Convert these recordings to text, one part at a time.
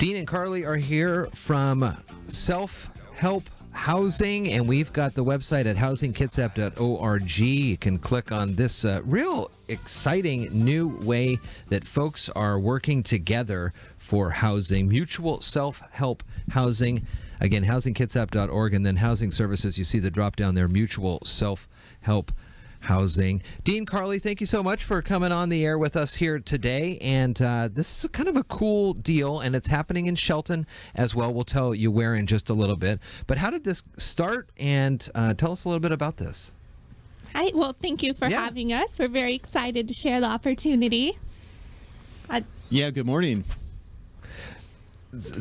Dean and Carli are here from Self Help Housing, and we've got the website at housingkitsap.org. You can click on this uh, real exciting new way that folks are working together for housing, mutual self help housing. Again, housingkitsap.org, and then housing services. You see the drop down there, mutual self help housing. Dean Carli, thank you so much for coming on the air with us here today. And uh, this is a kind of a cool deal, and it's happening in Shelton as well. We'll tell you where in just a little bit. But how did this start? And uh, tell us a little bit about this. Hi. Well, thank you for Yeah. having us. We're very excited to share the opportunity. Uh, Yeah, good morning.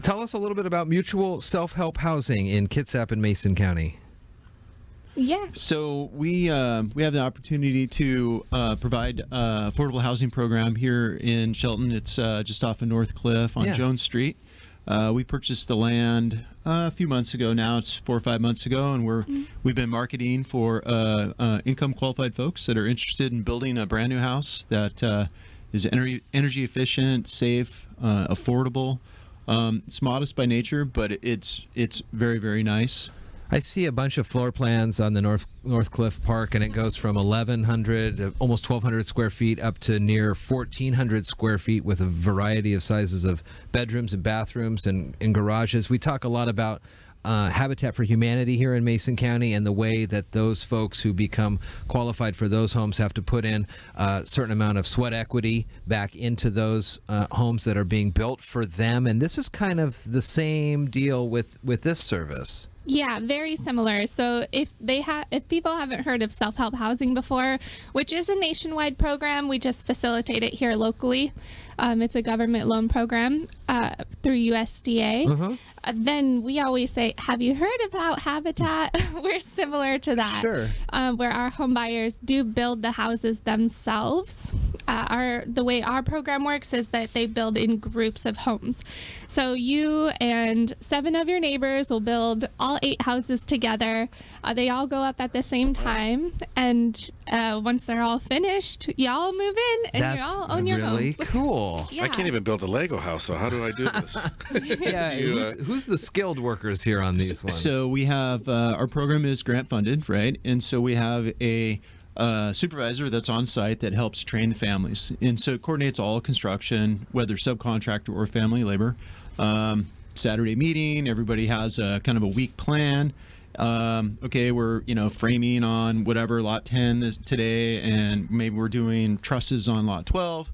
Tell us a little bit about mutual self help housing in Kitsap and Mason County. Yeah. So we uh, we have the opportunity to uh, provide uh, affordable housing program here in Shelton. It's uh, just off of North Cliff on Yeah. Jones Street. Uh, we purchased the land uh, a few months ago. Now it's four or five months ago, and we're we've been marketing for uh, uh, income qualified folks that are interested in building a brand new house that uh, is energy energy efficient, safe, uh, affordable. Um, it's modest by nature, but it's it's very very nice. I see a bunch of floor plans on the North North Cliff Park, and it goes from 1,100, uh, almost 1,200 square feet, up to near 1,400 square feet, with a variety of sizes of bedrooms and bathrooms and, and garages. We talk a lot about uh, Habitat for Humanity here in Mason County, and the way that those folks who become qualified for those homes have to put in a certain amount of sweat equity back into those uh, homes that are being built for them. And this is kind of the same deal with with this service. Yeah, very similar. So if they have, if people haven't heard of self-help housing before, which is a nationwide program, we just facilitate it here locally. Um, it's a government loan program uh, through USDA. Uh, then we always say, "Have you heard about Habitat?" We're similar to that, Sure. um, where our home buyers do build the houses themselves. Uh, our the way our program works is that they build in groups of homes. So you and seven of your neighbors will build all eight houses together. Uh, they all go up at the same time, and uh, once they're all finished, y'all move in and you all own your really homes. cool. Yeah. I can't even build a Lego house, so how do I do this? yeah, You, uh, who's, who's the skilled workers here on these ones? So we have uh, our program is grant funded, right? And so we have a uh, supervisor that's on site that helps train the families, and so coordinates all construction, whether subcontractor or family labor. Um, Saturday meeting, everybody has a kind of a week plan. Um, okay, we're you know framing on whatever lot 10 is today, and maybe we're doing trusses on lot 12,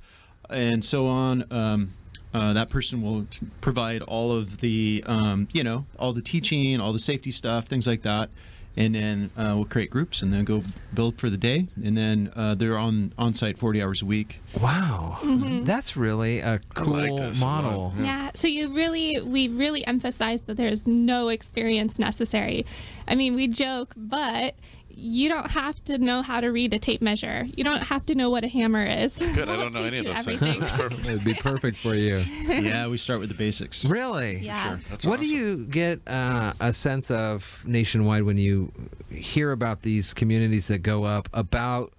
and so on. Um, uh, that person will provide all of the, um, you know, all the teaching, all the safety stuff, things like that, and then uh, we'll create groups and then go build for the day, and then uh, they're on on site 40 hours a week. wow, that's really a cool like this a lot. model. Yeah, so you really, we really emphasize that there's no experience necessary. I mean, we joke, but you don't have to know how to read a tape measure. You don't have to know what a hammer is. Good, I We'll don't know any of you those things. everything. That's perfect. It'd be perfect for you. yeah, we start with the basics. Really? Yeah. Sure. That's what do you get uh, a sense of nationwide when you hear about these communities that go up about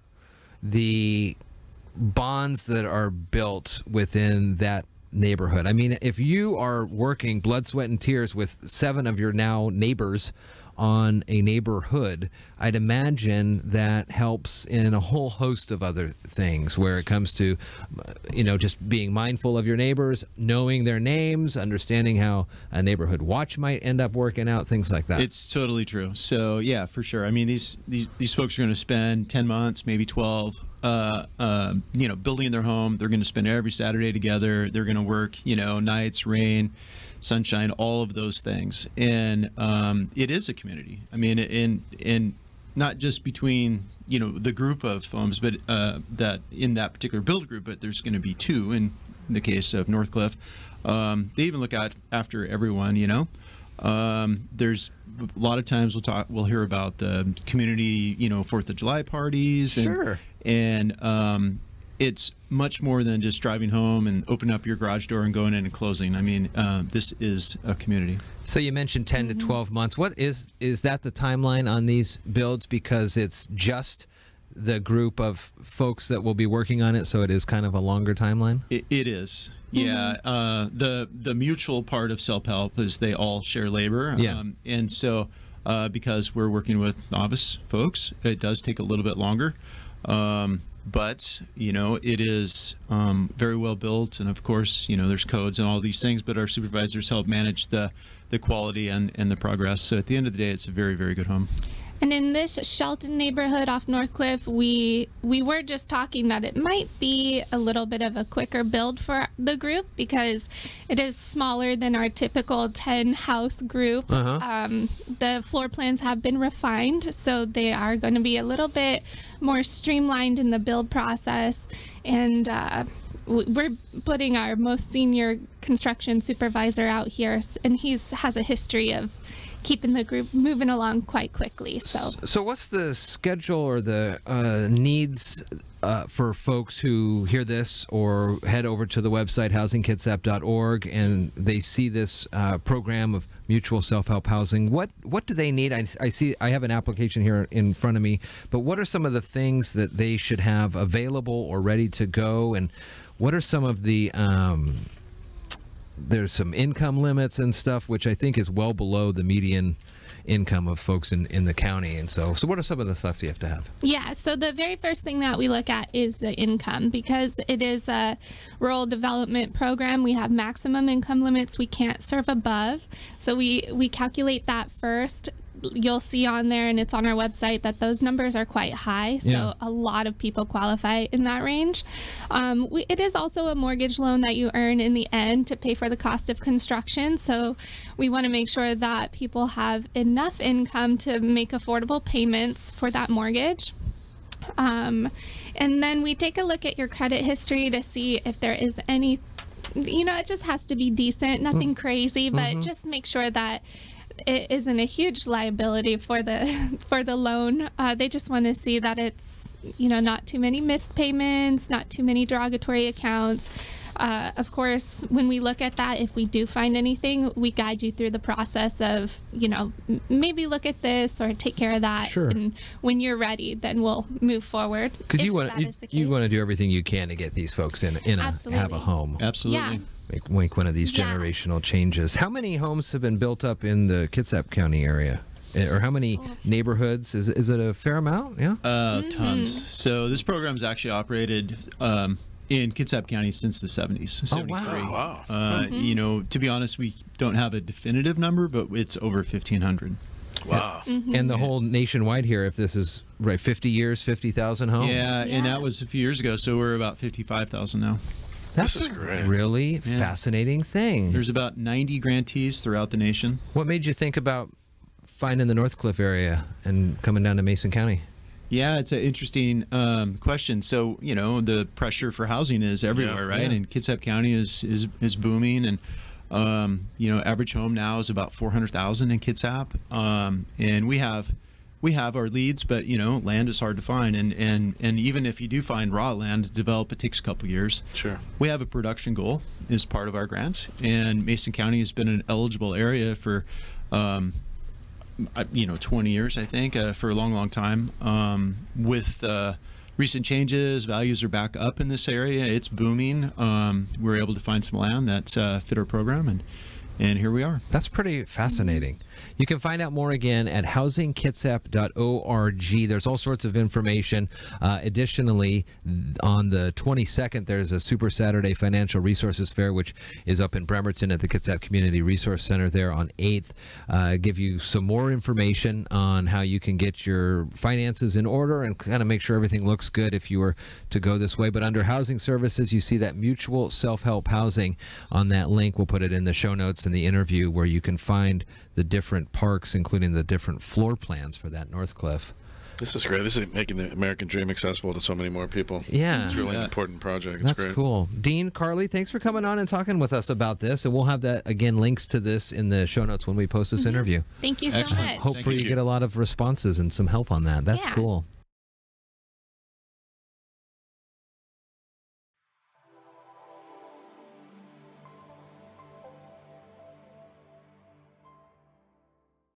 the bonds that are built within that neighborhood? I mean, if you are working blood, sweat, and tears with seven of your now neighbors on a neighborhood, I'd imagine that helps in a whole host of other things where it comes to, you know, just being mindful of your neighbors, knowing their names, understanding how a neighborhood watch might end up working out, things like that. It's totally true. So yeah, for sure. I mean, these these these folks are going to spend 10 months, maybe 12. Uh, uh, you know, building their home. They're going to spend every Saturday together. They're going to work, you know, nights, rain, sunshine, all of those things. And um, it is a community. I mean, in in not just between you know the group of homes, but uh, that in that particular build group, but there's going to be two in the case of Northcliffe. Um, they even look out after everyone, you know. Um, there's a lot of times we'll talk, we'll hear about the community, you know, Fourth of July parties. And, Sure. And um, it's much more than just driving home and opening up your garage door and going in and closing. I mean, uh, this is a community. So you mentioned 10 to 12 months. What is is that the timeline on these builds because it's just the group of folks that will be working on it, so it is kind of a longer timeline. It, it is, yeah. Uh, the the mutual part of self help is they all share labor, Yeah. um, and so uh, because we're working with novice folks, it does take a little bit longer. Um, but you know, it is um, very well built, and of course, you know, there's codes and all these things. But our supervisors help manage the the quality and and the progress. So at the end of the day, it's a very very good home. And in this Shelton neighborhood off Northcliffe, we we were just talking that it might be a little bit of a quicker build for the group because it is smaller than our typical 10 house group. Um, the floor plans have been refined, so they are going to be a little bit more streamlined in the build process. And uh, we're putting our most senior construction supervisor out here, and he has a history of keeping the group moving along quite quickly. So So, what's the schedule or the uh, needs uh, for folks who hear this or head over to the website housingkitsap.org and they see this uh, program of mutual self-help housing? What what do they need? I, I see I have an application here in front of me, but what are some of the things that they should have available or ready to go? And what are some of the um, there's some income limits and stuff, which I think is well below the median income of folks in, in the county. And so, so what are some of the stuff you have to have? Yeah, so the very first thing that we look at is the income because it is a rural development program. We have maximum income limits we can't serve above. So we, we calculate that first. You'll see on there, and it's on our website, that those numbers are quite high. So Yeah. a lot of people qualify in that range. Um, we, it is also a mortgage loan that you earn in the end to pay for the cost of construction. So we want to make sure that people have enough income to make affordable payments for that mortgage. Um, and then we take a look at your credit history to see if there is any, you know, it just has to be decent, nothing crazy, but just make sure that it isn't a huge liability for the for the loan. Uh, they just want to see that it's you know not too many missed payments, not too many derogatory accounts. Uh, of course, when we look at that, if we do find anything, we guide you through the process of, you know, m- maybe look at this or take care of that. Sure. And when you're ready, then we'll move forward. Because you want that you, you want to do everything you can to get these folks in in a have a home. Absolutely. Yeah. Make, make one of these Yeah. generational changes. How many homes have been built up in the Kitsap County area? Eh, Or how many Oh. neighborhoods? Is, is it a fair amount? Yeah. Uh, Mm-hmm. tons. So this program is actually operated um, in Kitsap County since the 70s, Oh, wow. Wow. Uh, Mm-hmm. You know, to be honest, we don't have a definitive number, but it's over 1,500. Wow. Mm-hmm. And the whole nationwide here, if this is right, 50 years, 50,000 homes. Yeah, and that was a few years ago, so we're about 55,000 now. That's This is a great. really fascinating thing. There's about 90 grantees throughout the nation. What made you think about finding the North Cliff area and coming down to Mason County? Yeah, it's an interesting um, question. So, you know, the pressure for housing is everywhere, Yeah. right? Yeah. And Kitsap County is is, is booming, and um, you know, average home now is about four hundred thousand in Kitsap, um, and we have we have our leads, but you know, land is hard to find, and and and even if you do find raw land to develop, it takes a couple years. Sure. We have a production goal as part of our grant, and Mason County has been an eligible area for, um, you know, 20 years, I think, uh, for a long, long time. Um, with uh, recent changes, values are back up in this area. It's booming. Um, we're able to find some land that uh, fit our program, and and here we are. That's pretty fascinating. You can find out more again at housingkitsap.org. There's all sorts of information. Uh, additionally, on the 22nd, there's a Super Saturday Financial Resources Fair, which is up in Bremerton at the Kitsap Community Resource Center there on 8th. Uh, give you some more information on how you can get your finances in order and kind of make sure everything looks good if you were to go this way. But under housing services, you see that mutual self help housing on that link. We'll put it in the show notes in the interview where you can find the different parks, including the different floor plans for that North Cliff. This is great. This is making the American dream accessible to so many more people. Yeah. It's really an important project. It's That's great. cool. Dean, Carli, thanks for coming on and talking with us about this. And we'll have that, again, links to this in the show notes when we post this mm-hmm. interview. Thank you so Excellent. much. Hopefully, you you. get a lot of responses and some help on that. That's Yeah. cool.